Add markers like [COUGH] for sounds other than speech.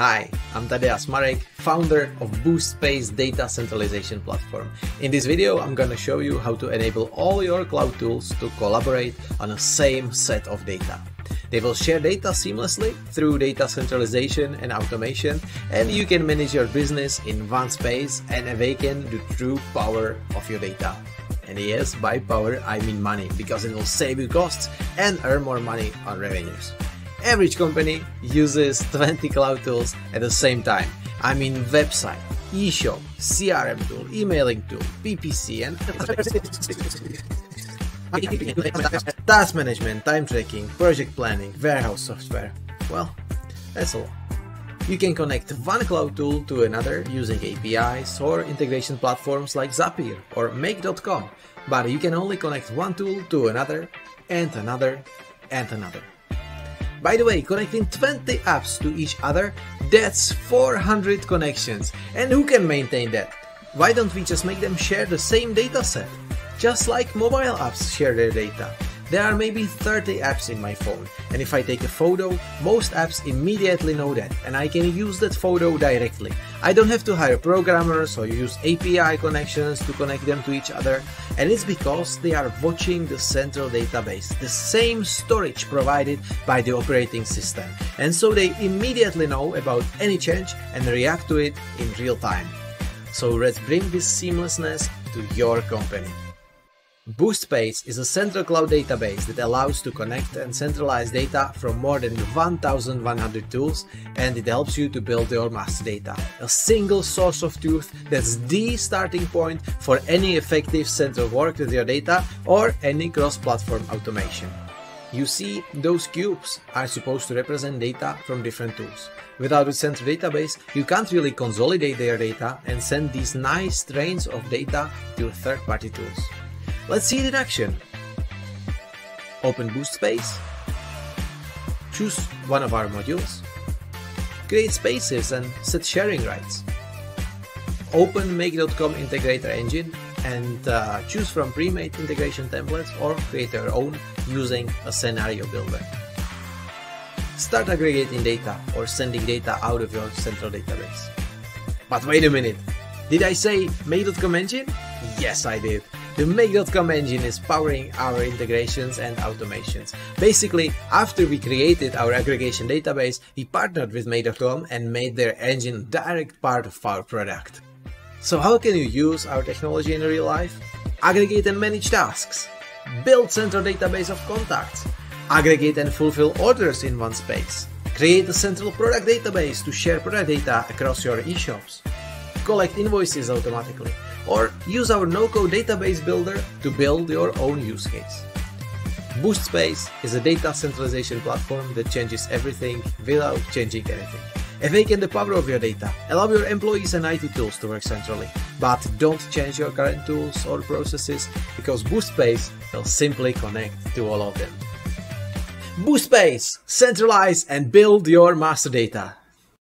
Hi, I'm Tadeas Marek, founder of BoostSpace Data Centralization Platform. In this video, I'm gonna show you how to enable all your cloud tools to collaborate on the same set of data. They will share data seamlessly through data centralization and automation, and you can manage your business in one space and awaken the true power of your data. And yes, by power I mean money, because it will save you costs and earn more money on revenues. Average company uses 20 cloud tools at the same time. I mean website, eShop, CRM tool, emailing tool, PPC and [LAUGHS] task management, time tracking, project planning, warehouse software. Well, that's all. You can connect one cloud tool to another using APIs or integration platforms like Zapier or Make.com, but you can only connect one tool to another and another and another. By the way, connecting 20 apps to each other, that's 400 connections. And who can maintain that? Why don't we just make them share the same dataset? Just like mobile apps share their data. There are maybe 30 apps in my phone, and if I take a photo, most apps immediately know that, and I can use that photo directly. I don't have to hire programmers or use API connections to connect them to each other, and it's because they are watching the central database, the same storage provided by the operating system, and so they immediately know about any change and react to it in real time. So let's bring this seamlessness to your company. BoostSpace is a central cloud database that allows to connect and centralize data from more than 1100 tools and it helps you to build your master data. A single source of truth that's the starting point for any effective central work with your data or any cross-platform automation. You see, those cubes are supposed to represent data from different tools. Without a central database, you can't really consolidate their data and send these nice trains of data to third-party tools. Let's see it in action. Open Boost Space. Choose one of our modules. Create spaces and set sharing rights. Open Make.com integrator engine and uh, choose from pre-made integration templates or create your own using a scenario builder. Start aggregating data or sending data out of your central database. But wait a minute, did I say Make.com engine? Yes, I did. The Make.com engine is powering our integrations and automations. Basically, after we created our aggregation database, we partnered with Make.com and made their engine direct part of our product. So how can you use our technology in real life? Aggregate and manage tasks. Build central database of contacts. Aggregate and fulfill orders in one space. Create a central product database to share product data across your e-shops. Collect invoices automatically or use our no-code database builder to build your own use case. BoostSpace is a data centralization platform that changes everything without changing anything. Awaken the power of your data, allow your employees and IT tools to work centrally, but don't change your current tools or processes because BoostSpace will simply connect to all of them. BoostSpace! Centralize and build your master data.